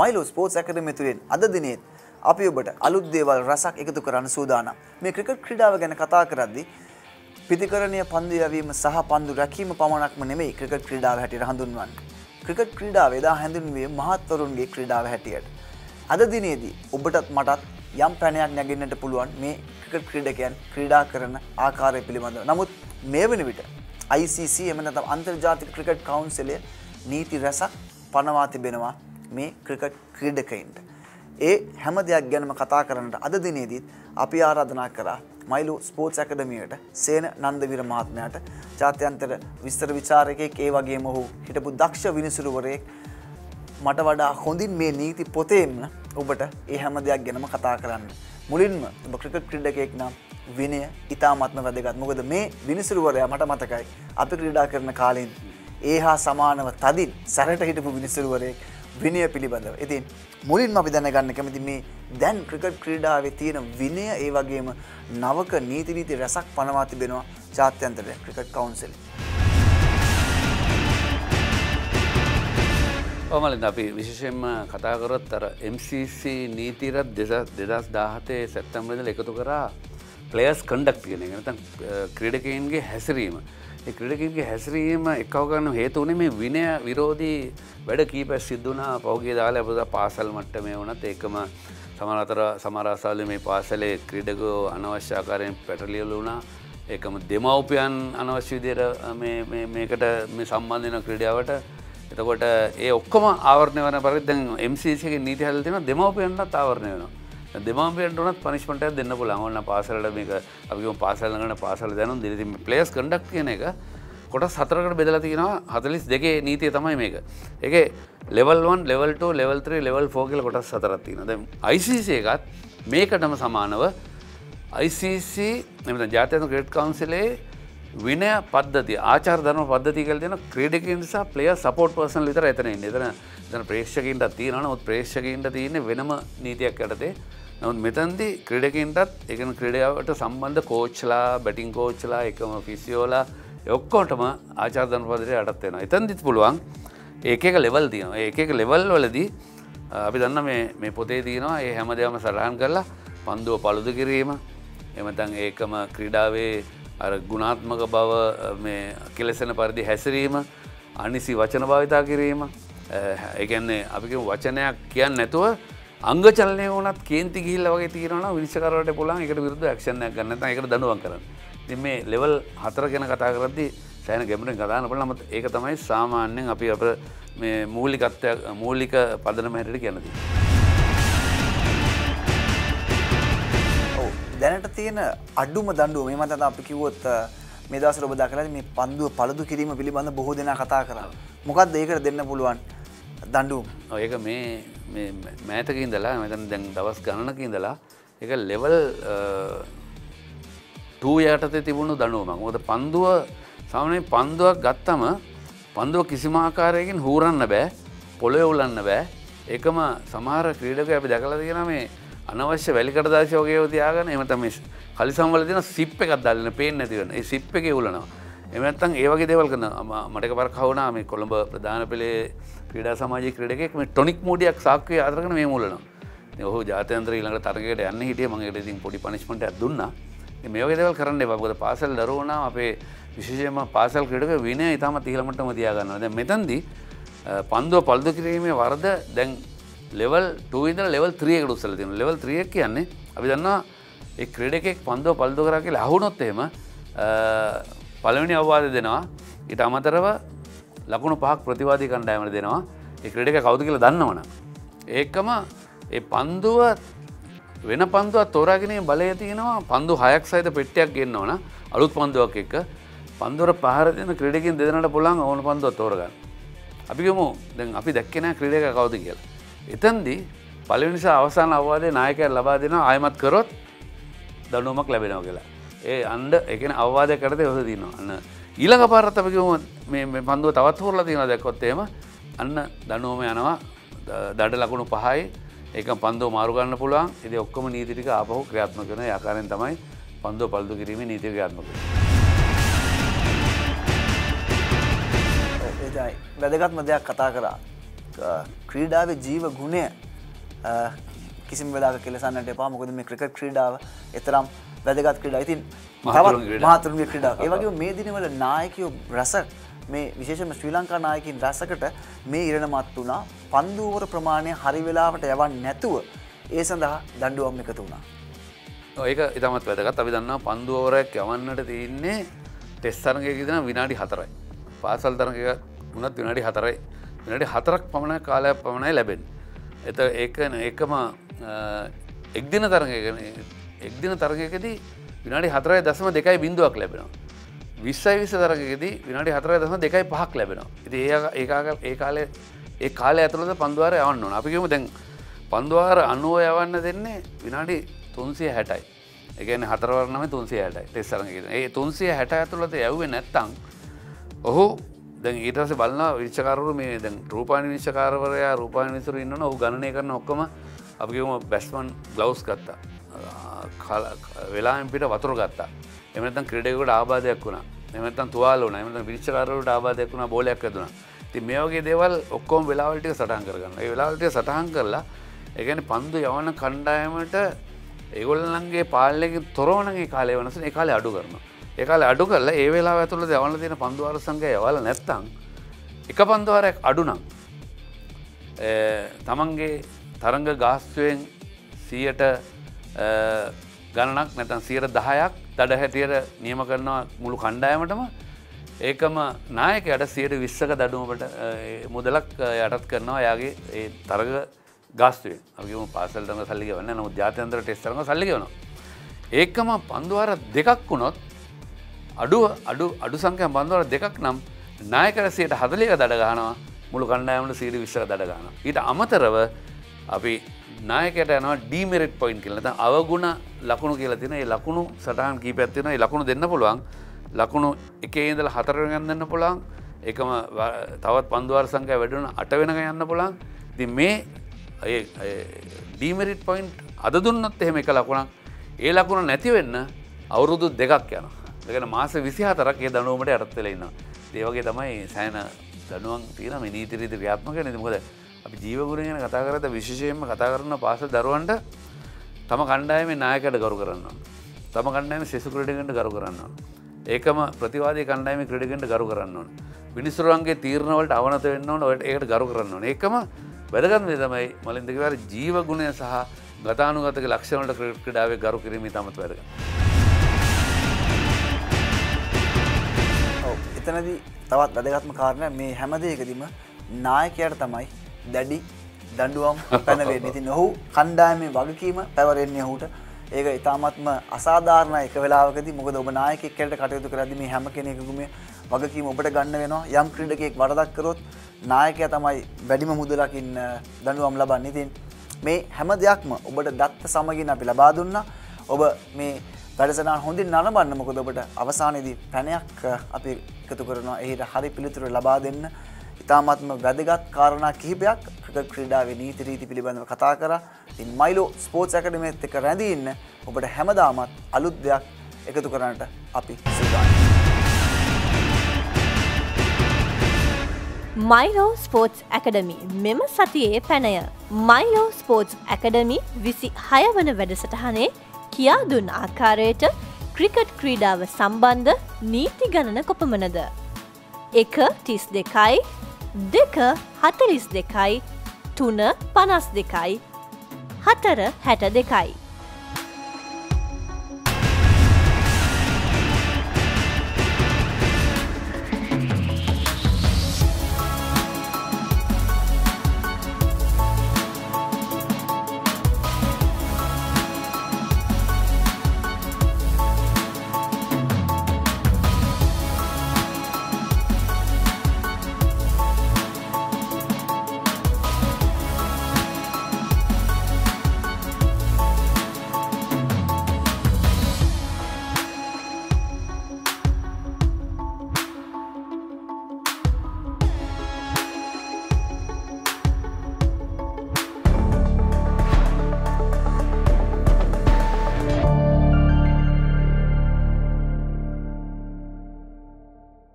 Milo sports ඇකඩමිය තුළින් අද දිනේත් අපි ඔබට අලුත් දේවල් රසක් එකතු කරන්න සූදානම්. මේ ක්‍රිකට් ක්‍රීඩාව ගැන කතා කරද්දී පිතිකරණය පන්දු යැවීම සහ පන්දු රැකීම පමණක්ම නෙමෙයි ක්‍රිකට් ක්‍රීඩාව හැටියට හඳුන්වන්නේ. ක්‍රිකට් ක්‍රීඩාව එදා හැඳින්වුවේ මහත්වරුන්ගේ ක්‍රීඩාව හැටියට. අද දිනේදී ඔබටත් මටත් යම් පැනයක් නැගෙන්නට පුළුවන් මේ ක්‍රිකට් ක්‍රීඩකයන් ක්‍රීඩා කරන ආකාරය පිළිබඳව. නමුත් මේ වන විට ICC එම නැත්නම් අන්තර්ජාතික ක්‍රිකට් කවුන්සිලය නීති රැසක් පනවා තිබෙනවා මේ ක්‍රිකට් ක්‍රීඩකයින්ට. ඒ හැම දෙයක් ගැනම කතා කරන්නට අද දිනේදීත් අපි ආරාධනා කරා මයිලු ස්පෝර්ට්ස් ඇකඩමියට සේන නන්දවිර මහත්මයාට ජාත්‍යන්තර විස්තර විචාරකයෙක් ඒ වගේම ඔහු හිටපු දක්ෂ විනිසුරුවරයෙක් මට වඩා හොඳින් මේ නීති පොතේම ඔබට ඒ හැම දෙයක් ගැනම කතා කරන්න. මුලින්ම ඔබ ක්‍රිකට් ක්‍රීඩකයෙක් නම් විනය ඉතාමත්ම වැදගත්. මොකද මේ විනිසුරුවරයා මට මතකයි අපි ක්‍රීඩා කරන කාලෙන් ඒ හා සමානව තදින් සැරට හිටපු විනිසුරුවරයෙක් විනය පිළිබඳව. ඉතින් මුලින්ම අපි දැනගන්න කැමති මේ දැන් ක්‍රිකට් ක්‍රීඩාවේ තියෙන විනය ඒ වගේම නවක නීති නීති රැසක් පනවා තිබෙනවා ජාත්‍යන්තර ක්‍රිකට් කවුන්සිල්. ඔමලින් අපි විශෂයෙන්ම කතාකරොත් අර MCC නීතිරත් දෙදස් දාහතේ සැත්තම්බදල එකතු කරා පලේස් කන්ඩක් කියන නතන් ක්‍රඩකයින්ගේ හැසිරීම. ක්‍රඩකින්ගේ හැසිරීම එක්කවගන්න හේතුවනේ මේ විනය විරෝධී වැඩ කීප සිද්ධනා පෞගේ දාලා අපද පාසල් මට්ට මේ වනත් ඒකම සමරතර සමරාසාල මේ පාසලේ ක්‍රඩකෝ අනවශ්‍යාකාරයෙන් පැටලියලු වුණා. ඒකම දෙමවපියන් අනවශ්‍ය විදියට මේකට මේ සම්බන්ධන ක්‍රඩාවට. එතකොට ඒ ඔක්කොම ආවරණය වන පරිදැන් MCගේ නීති හල්තින දෙමවපියන්ට ආවරණය වෙනවා. දෙමාපියන්ට උනත් පනිශ්මට දෙන්න පුල ඔන්න පාසලට මේක අපි පාසලගට පාසල දැනු දිරිම පලේස් කඩක් කියන එක කොට සතරකට බෙදලා තියෙනවා. හතලිස් දෙකේ නීතිය තමයි මේක. එක ලෙවල්වන් ලෙවල්ට ලෙවල්ත්‍ර ලෙවල් ෆෝකල කොට සතරත්තින ද ICC එකත් මේකටම සමානව ICC එම ජාතයන ක්‍රේට් කවන්සිලේ විනය පද්ධති ආචාර ධර්ම පද්ධතිකල් තින ක්‍රඩක නිසා පලේ සපෝට් පර්සන් ලිතර එතන එතන එතන ප්‍රේක්ෂකින්ට තියෙන ොත් ප්‍රේක්ෂකින්ට තියෙන වෙනම නීතියක් යටතේ. නමුත් මෙතන්දි ක්‍රඩකින්ටත් එකන ක්‍රඩාවට සම්බන්ධ කෝච්චලා බැටිං කෝච්චලා එකම ෆිසිියෝලා ඔක්කෝටම ආචාර්ධන පදරය අටත්වෙන එතන්දිත් පුළුවන් ඒකක ලෙවල් තියන ඒකක ලෙවල් වලදී අපි දන්න මේ පොතේ තියෙනවා ඒ හැම දෙයම සරහන් කරලා පන්දුව පළුදු කිරීම. එමතන් ඒකම ක්‍රීඩාවේ අර ගුණාත්මක බව කෙලෙසෙන පරිදි හැසිරීම අනිසි වචන භාවිතා කිරීම ඒගැන්නේ අපි වචනයක් කියන්න නැතුව අංගචලනය වනත් කේන්ති ගිල්ල වගේ තිරන විනිශකරට පුලන් එකට විරුද්ධ ක්ෂණයක් ගන්නත එකට දනුවන් කරන්න. ති මේ ලෙවල් හතර ගැන කතා කරද්දි සෑන ගැමරෙන් කතාන පල නමත් ඒක තමයි සාමාන්‍යෙන් අපි අප මේ මූලිකත්වයක් මූලික පදනම හැටට කියනති. දැනට තියෙන අඩුම දඩුව මේ මත අපි කිවොත් මේදස ඔබ දකල මේ පන්දුව පලදු කිරීම පිළිබඳ බොහෝ දෙනා කතා කර. මොකක්ද ඒකට දෙන්න පුළුවන් දඩුවම් ඒක මේ මෑතක ඉඳලා මෙතන දැන් දවස් ගණනක ඉඳලා එක ලෙවල් ටූ යටතේ තිබුණු දනුවම ොද පන්දුව සමනේ පන්දුවක් ගත්තම පන්දුව කිසිමාකාරයකින් හූරන්න බෑ පොළොය උල්ලන්න බෑ. එකම සමහර ක්‍රීඩක අපි දැකල තියෙන මේ අනවශ්‍ය වැලිකට දාශෝකයෝ තියාගන එමතම කලි සම්වල තින සිප් එකක් දල්ලන පේෙන් නැතිවන සිප් එක උලනවා. එමත්තන් ඒවගේ දෙවල් කන මටක පර කවනා මේ කොළඹ ප්‍රධාන පෙළේ ක්‍රඩා සමාජ ක්‍රඩෙක් මේ ටොනික් මෝඩියක් සාක්කය අදරන මේ මුලන ඔහ ජාතන්ත්‍ර ඊළඟ තරගට යන්න හිටිය. මගේ ඉතින් පොඩි පනිශ්මට දුන්නා. මේක දෙවල් කරන්න බකද පාසල් දරුවන අපේ විශේෂම පාසල් ක්‍රඩක විනය ඉතාම තිහලමටම තියාගන්න ද මෙතන්දී පන්දුව පල්දු කිරීමේ වරද දැන් ලෙවල් ටීද ලෙවල් ත්‍රියකට උත්සල තින ලෙවල් ත්‍රිය කියන්නේ අපි දන්නවා ඒ ක්‍රඩෙක් පන්දුව පල්දු කර කියලා අහුනොත්තේම පළවෙනි අවවාද දෙනවා. ඉට අමතරව ලකුණු පහක් ප්‍රතිවාදී කණ්ඩෑමට දෙනවා. ඒ ක්‍රඩක කවුද කියලා දන්නවන ඒකම ඒ පන්දුව වෙන පන්දුවත් තෝරාගෙන බලය තියෙනවා. පන්දු හයක් සහිත පෙට්ටයක් ගෙන්න්න ඕන අලුත් පන්දුවක් එක්ක. පන්දුර පහරතින ක්‍රඩකින් දෙදනට පුළන් ඕන පන්දුව තෝරගන්න. අපිගම දැන් අපි දැක්කෙන ක්‍රඩක කවද කියල. එතන්දී පලනිසා අවසාන අවවාදය නායකය ලබා දෙෙන අයමත් කරොත් දනුවමක් ලැබෙනව කියලා. ඒ අන්ඩ එකන අවවාදය කරත යොද දිනවා අන්න ඊළඟ පාරත් අපිකම මේ පන්දුව තවත් හෝරල තින දැක්කොත්තේම අන්න දනුවම යනවා දඩ ලකුණු පහයි. ඒක පන්දෝ මාරුගන්න පුළුවන්. එති ඔක්කොම නීතිරික ආපහු ක්‍රියාත්ම කන යකාරෙන් තමයි පන්දෝ පල්දු කිරීම නීති ක්‍රියාත්මක. වැදගත්ම දෙයක් කතා කරා ක්‍රීඩාවේ ජීව ගුණය කිසිම වෙලා කෙලසන්නට එපා. මොකද මේ ක්‍රිකට් ක්‍රීඩාව එතරම් වැදගත් ක්‍රඩා ඉතින් මහතුරුගේ ක්‍රඩා ඒවගේ මේ දිනවල නායකයෝ රැස මේ විශේෂම ශ්‍රී ලංකා නායකින් රැසකට මේ ඉරණ මත් වුණා. පන්දුවර ප්‍රමාණය හරි වෙලාවට යවන් නැතුව ඒ සඳහා දණ්ඩුවම් එකතු වුණා. ඒක ඉතමත් වැදගත්. අපි දන්නා පන්දුවරයක් යවන්නට තියන්නේ ටෙස්තරගයකිදන විනාඩි හතරයි. පාසල් තරග වුණත් විනාඩි හතරයි විනාඩි හතරක් පමණ කාලයක් පමණයි ලැබෙන්. එත ඒක ඒකම එක්දින තරගගෙන එක්දින තරගයකදී විනාඩි හතරයි දසම දෙකයි බිඳුවක් ලැබෙනවා. විස්සයි විස තරගකෙදී විනාඩි හතරයි දසම දෙකයි පහක් ලැබෙනවා. ඉති ඒ ඒ කාලේ ඒ කාලය ඇතුළද පන්දුවාර යවන්න ඕන අපිකම දැන් පන්දුවාර අනුව යවන්න දෙන්නේ විනාඩි තුන්සිය හැටයි එකන හතරවරනම තුන්සිය හැටයි ටෙස්සරගේ ඒ තුන්සිය හැට ඇතුළට යව්වේ නැත්තං ඔහු දැන් ඊටස බලන්න විච්චකරු මේ දැන් රූපානි විශ්කාරවරයා රූපාන විසරු ඉන්න ඔහු ගණනය කරන ඔක්කම අපිම බැස්මන් ගලවස් ගත්තා. වෙලාෙන් පිට වතුර ගත්තා. එමතන් ක්‍රඩයකට ආබාධයක් වුණා. එමතන් තුවාල වන එමත විච්චකරට ආබාධයක් වුණ බෝලයක් ඇතුනා ති මේෝගේ දේවල් ඔක්කොම වෙලාවලටික සටහන් කරගන්න ඒ වෙලාවලටිය සටහන් කරලා එකන පන්දු යවන කණ්ඩායමට ඒගොල්ලන්ගේ පාලෙකින් තොරවනගේ කාලය වනස එකකාල අඩු කරන ඒකාල අඩු කරල ඒ වෙලා ඇතුළ දවන තියෙන පන්දුවාර සංගය යවල නැත්තං එක පන්දුවාරයක් අඩුනම් තමන්ගේ තරංග ගාස්තුවෙන් සීයට ගණනක් නැතන් සියට දහයක් දඩ හැටියට නියම කරනවා මුළු කණ්ඩායමටම ඒකම නායකයට සියට විස්සක දඩුවමට මුදලක් යටත් කරනවා යාගේ ඒ තරග ගස්තුවේ අපිම පාසල්ටම සල්ලි වන්න නමු ජාතන්ත්‍ර ටෙස්තරම සල්ලි වන. ඒකම පන්දුවර දෙකක් වුණොත් අඩුව අඩු අඩු සංකය බන්දුවර දෙකක් නම් නායකරසයට හදලික දඩගානවා මුළු කණ්ඩායමට සීරි විශ්ව දඩගාන. ඊට අමතරව අපි නායකට යනවා ඩීමෙරට් පොයින්් කියලත අවගුණ ලකුණු කියල තින ලකුණු සටහන් කී පැත්තින ලකුණු දෙන්න පුළුවන්. ලකුණු එකේ ඉදල හතර ගන්නන්න පුළන් එකම තවත් පන්දුවර සංකය වැඩුණ අට වෙනක යන්න පුළන් ති මේ ඩීමරිට් පොයින්් අද දුන්නත් එහෙම එක ලකුණක්. ඒ ලකුණ නැතිවෙන්න අවුරුදු දෙකක් යන දෙකන මාස විසි හතරක් ඒ දනුවමට අරත්වෙලඉන්න ඒවගේ තමයි සෑන දනුවන් තියන නීතිරීති ක්‍රියාත්මක නතිමකද අපි ජීවගුණ ගැන කතා කරත විශෂයෙන්ම කතා කරන පාස දරුවන්ට තම කණ්ඩායම නායකට ගරු කරන්න. තම කණ්ඩායම සෙසු ක්‍රඩිගට ගරු කරන්න. ඒකම ප්‍රතිවාද කණ්ඩායම ක්‍රඩිගට ගරු කරන්න. මිනිස්තුරන්ගේ තීරණවලට අවනත වෙන්න ඔට ඒකට ගරු කරන්න. ඒකම වැදගන්න තමයි මලින්දකවර ජීවගුණය සහ ගතානුගතක ලක්ෂණට ක්‍රඩාවේ ගරු කිරීම තමත් වැරග. එතනදී තවත් වැදගත්ම කාරණය මේ හැමදයකදීම නායකයට තමයි දැඩි දඩුවම් පැනවේ. ඉති නොහු කණ්ඩායමේ වගකීම පැවරෙන්නේ හුට ඒක ඉතාමත්ම අසාධාරණ එක වෙලාවකද. මොකද ඔබ නායකෙක්කට කටයුතු කරදම හැම කෙනෙකුම වගකීම ඔබට ගන්න වෙනවා. යම් ක්‍රඩකෙක් වරදක්කරොත් නායකය තමයි වැඩිම මුදලකින් දඩුවම් ලබන්න. ඉතින් මේ හැම දෙයක්ම ඔබට දත්ත සමගින් අපි ලබා දුන්න. ඔබ මේ වැඩසනා හොඳින් නලබන්න මොකද ඔබට අවසානයේදී පැනයක් අපි එකතු කරනවා එහිට හරි පිළිතුර ලබා දෙන්න ඉතාමත්ම වැදගත් කාරණා කිහිපයක් ක්‍රිකට් ක්‍රීඩාවේ නීති රීති පිළිබඳව කතා කරා. ඉතින් මයිලෝ ස්පෝර්ට්ස් ඇකඩමියත් එක්ක රැඳී ඉන්න ඔබට හැමදාමත් අලුත් දෙයක් එකතු කරන්නට අපි සූදානම්. මයිලෝ ස්පෝර්ට්ස් ඇකඩමි මෙම සතියේ පැනය මයිලෝ ස්පෝර්ට්ස් ඇකඩමි විසි හය වන වැඩසටහනේ කියා දුන් ආකාරයට ක්‍රිකට් ක්‍රීඩාව සම්බන්ධ නීති ගණන කොපමනද. එක තිස් දෙකයි දෙක හතලිස් දෙකයි තුන පනස් දෙකයි හතර හැට දෙකයි.